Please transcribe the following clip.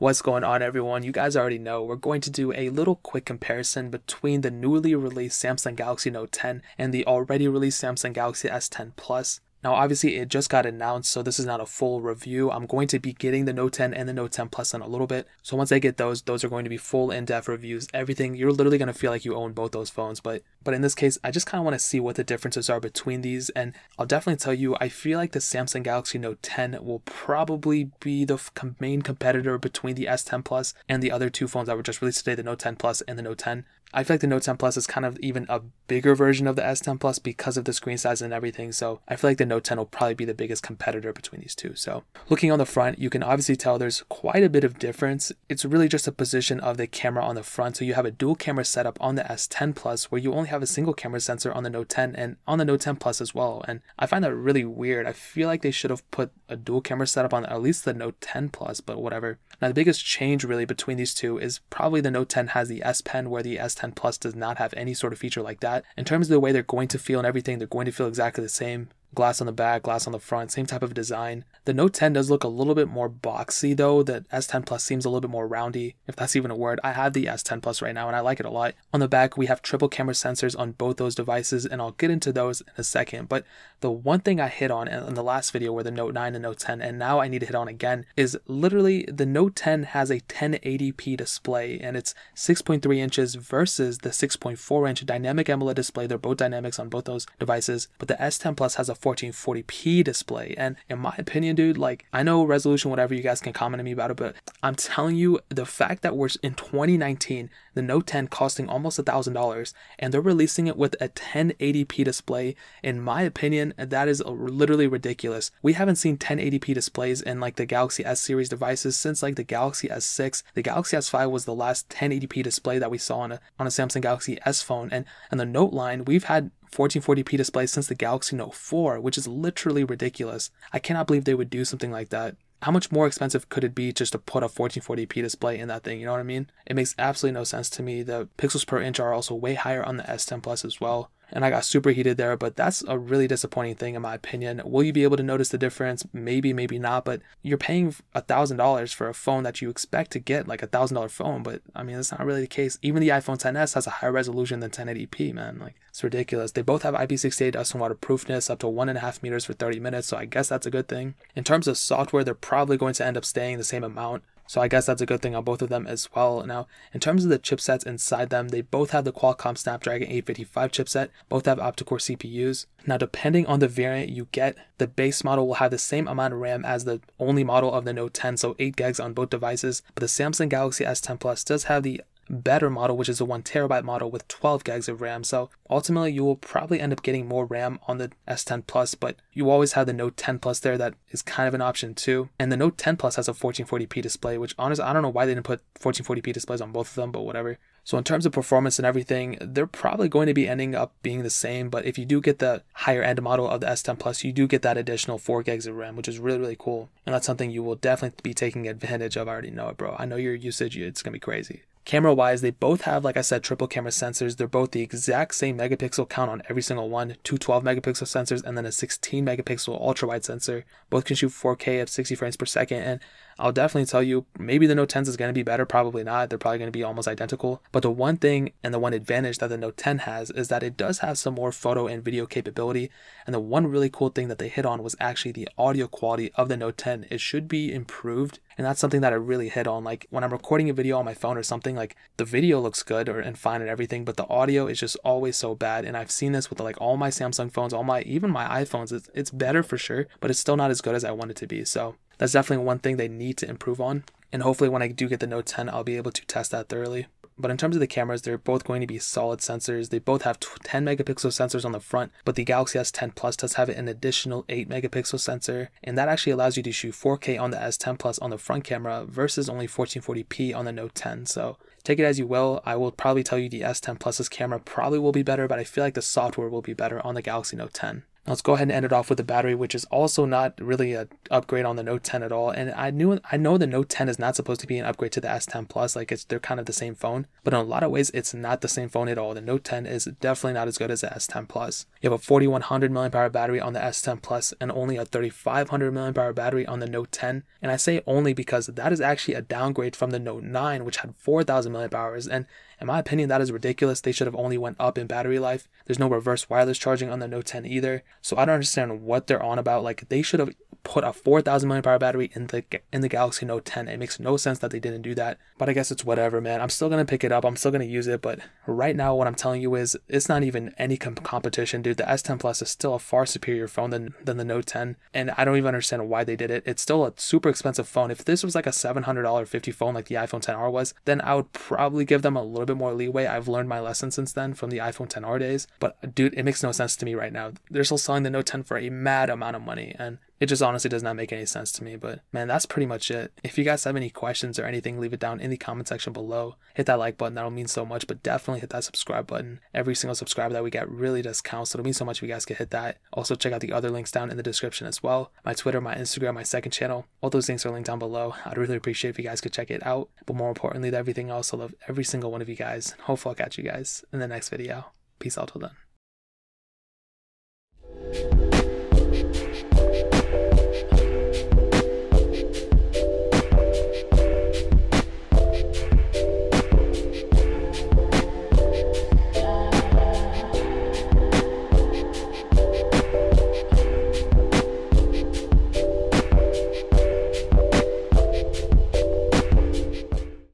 What's going on, everyone? You guys already know we're going to do a little quick comparison between the newly released Samsung Galaxy Note 10 and the already released Samsung Galaxy S10 Plus. Now, obviously, it just got announced, so this is not a full review. I'm going to be getting the Note 10 and the Note 10 Plus in a little bit. So once I get those, those are going to be full in-depth reviews. Everything you're literally going to feel like you own both those phones. But but in this case, I just kind of want to see what the differences are between these. And I'll definitely tell you, I feel like the Samsung Galaxy Note 10 will probably be the main competitor between the S10 Plus and the other two phones that were just released today, the Note 10 Plus and the Note 10. I feel like the Note 10 Plus is kind of even a bigger version of the S10 Plus because of the screen size and everything. So I feel like the Note 10 will probably be the biggest competitor between these two. So looking on the front, you can obviously tell there's quite a bit of difference. It's really just a position of the camera on the front. So you have a dual camera setup on the S10 Plus where you only have a single camera sensor on the Note 10 and on the Note 10 Plus as well. And I find that really weird. I feel like they should have put a dual camera setup on at least the Note 10 Plus, but whatever. Now the biggest change really between these two is probably the Note 10 has the S Pen where the S10 Plus does not have any sort of feature like that. In terms of the way they're going to feel and everything, they're going to feel exactly the same glass on the back, glass on the front, same type of design. The Note 10 does look a little bit more boxy though. The S10 Plus seems a little bit more roundy, if that's even a word. I have the S10 Plus right now and I like it a lot. On the back, we have triple camera sensors on both those devices and I'll get into those in a second. But the one thing I hit on in the last video where the Note 9 and Note 10 and now I need to hit on again is literally the Note 10 has a 1080p display and it's 6.3 inches versus the 6.4 inch dynamic AMOLED display. They're both dynamics on both those devices, but the S10 Plus has a 1440p display. And in my opinion, dude, like I know resolution, whatever you guys can comment on me about it, but I'm telling you, the fact that we're in 2019, the Note 10 costing almost a thousand dollars, and they're releasing it with a 1080p display, in my opinion, that is literally ridiculous. We haven't seen 1080p displays in like the Galaxy S series devices since like the Galaxy S6. The Galaxy S5 was the last 1080p display that we saw on a on a Samsung Galaxy S phone, and and the Note line, we've had 1440p display since the Galaxy Note 4, which is literally ridiculous. I cannot believe they would do something like that. How much more expensive could it be just to put a 1440p display in that thing? You know what I mean? It makes absolutely no sense to me. The pixels per inch are also way higher on the S10 Plus as well and I got super heated there, but that's a really disappointing thing in my opinion. Will you be able to notice the difference? Maybe, maybe not, but you're paying a thousand dollars for a phone that you expect to get like a thousand dollar phone, but I mean that's not really the case. Even the iPhone 10s has a higher resolution than 1080p, man. Like it's ridiculous. They both have IP68 dust and waterproofness up to one and a half meters for 30 minutes, so I guess that's a good thing. In terms of software, they're probably going to end up staying the same amount. So I guess that's a good thing on both of them as well. Now, in terms of the chipsets inside them, they both have the Qualcomm Snapdragon 855 chipset, both have octa-core CPUs. Now, depending on the variant you get, the base model will have the same amount of RAM as the only model of the Note 10, so 8 gigs on both devices. But the Samsung Galaxy S10 Plus does have the better model, which is a one terabyte model with 12 gigs of RAM. So ultimately, you will probably end up getting more RAM on the S10 Plus, but you always have the Note 10 Plus there that is kind of an option too. And the Note 10 Plus has a 1440p display, which honestly, I don't know why they didn't put 1440p displays on both of them, but whatever. So in terms of performance and everything, they're probably going to be ending up being the same. But if you do get the higher end model of the S10 Plus, you do get that additional 4 gigs of RAM, which is really, really cool. And that's something you will definitely be taking advantage of. I already know it, bro. I know your usage, it's going to be crazy. Camera wise, they both have, like I said, triple camera sensors. They're both the exact same megapixel count on every single one two 12 megapixel sensors and then a 16 megapixel ultra wide sensor. Both can shoot 4K at 60 frames per second. And I'll definitely tell you, maybe the Note 10 is going to be better, probably not. They're probably going to be almost identical. But the one thing and the one advantage that the Note 10 has is that it does have some more photo and video capability. And the one really cool thing that they hit on was actually the audio quality of the Note 10. It should be improved. And that's something that I really hit on. Like when I'm recording a video on my phone or something, like the video looks good or and fine and everything, but the audio is just always so bad. And I've seen this with like all my Samsung phones, all my even my iPhones. It's, it's better for sure, but it's still not as good as I want it to be. So that's definitely one thing they need to improve on. And hopefully, when I do get the Note 10, I'll be able to test that thoroughly. But in terms of the cameras, they're both going to be solid sensors. They both have 10 megapixel sensors on the front, but the Galaxy S10 Plus does have an additional 8 megapixel sensor, and that actually allows you to shoot 4K on the S10 Plus on the front camera versus only 1440p on the Note 10. So take it as you will. I will probably tell you the S10 Plus's camera probably will be better, but I feel like the software will be better on the Galaxy Note 10. Let's go ahead and end it off with the battery, which is also not really an upgrade on the Note 10 at all. And I knew I know the Note 10 is not supposed to be an upgrade to the S10 Plus, like it's they're kind of the same phone, but in a lot of ways it's not the same phone at all. The Note 10 is definitely not as good as the S10 Plus. You have a 4100 mAh battery on the S10 Plus and only a 3500 mAh battery on the Note 10. And I say only because that is actually a downgrade from the Note 9, which had 4000 mAh. And in my opinion, that is ridiculous. They should have only went up in battery life. There's no reverse wireless charging on the Note 10 either. So I don't understand what they're on about. Like they should have put a 4000 mAh battery in the in the Galaxy Note 10. It makes no sense that they didn't do that. But I guess it's whatever, man. I'm still gonna pick it up. I'm still gonna use it. But right now, what I'm telling you is, it's not even any comp- competition, dude. The S10 Plus is still a far superior phone than than the Note 10, and I don't even understand why they did it. It's still a super expensive phone. If this was like a $700 50 phone like the iPhone 10R was, then I would probably give them a little bit more leeway. I've learned my lesson since then from the iPhone 10R days. But dude, it makes no sense to me right now. They're still selling the Note 10 for a mad amount of money, and it just honestly does not make any sense to me. But man, that's pretty much it. If you guys have any questions or anything, leave it down in the comment section below. Hit that like button, that'll mean so much. But definitely hit that subscribe button. Every single subscriber that we get really does count. So it'll mean so much if you guys could hit that. Also, check out the other links down in the description as well. My Twitter, my Instagram, my second channel. All those links are linked down below. I'd really appreciate if you guys could check it out. But more importantly than everything else, I love every single one of you guys. Hopefully I'll catch you guys in the next video. Peace out till then.